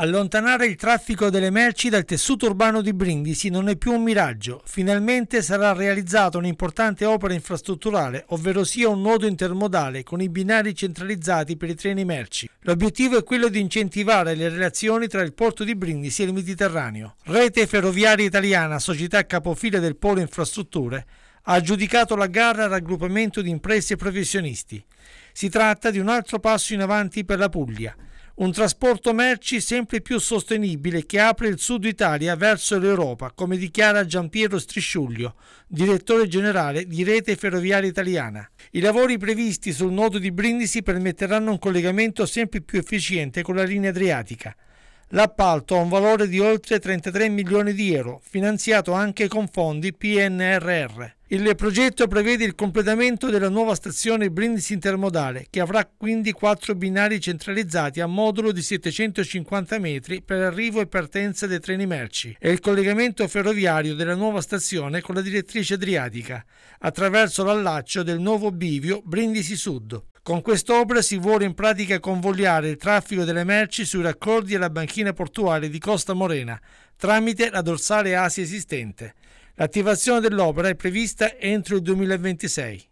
Allontanare il traffico delle merci dal tessuto urbano di Brindisi non è più un miraggio. Finalmente sarà realizzata un'importante opera infrastrutturale, ovvero sia un nodo intermodale con i binari centralizzati per i treni merci. L'obiettivo è quello di incentivare le relazioni tra il porto di Brindisi e il Mediterraneo. Rete Ferroviaria Italiana, società capofila del Polo Infrastrutture, ha aggiudicato la gara al raggruppamento di imprese e professionisti. Si tratta di un altro passo in avanti per la Puglia un trasporto merci sempre più sostenibile che apre il sud Italia verso l'Europa, come dichiara Giampiero Strisciuglio, direttore generale di Rete Ferroviaria Italiana. I lavori previsti sul nodo di Brindisi permetteranno un collegamento sempre più efficiente con la linea adriatica. L'appalto ha un valore di oltre 33 milioni di euro, finanziato anche con fondi PNRR. Il progetto prevede il completamento della nuova stazione Brindisi Intermodale, che avrà quindi quattro binari centralizzati a modulo di 750 metri per arrivo e partenza dei treni merci e il collegamento ferroviario della nuova stazione con la direttrice adriatica, attraverso l'allaccio del nuovo bivio Brindisi Sud. Con quest'opera si vuole in pratica convogliare il traffico delle merci sui raccordi e la banchina portuale di Costa Morena tramite la dorsale Asia esistente. L'attivazione dell'opera è prevista entro il 2026.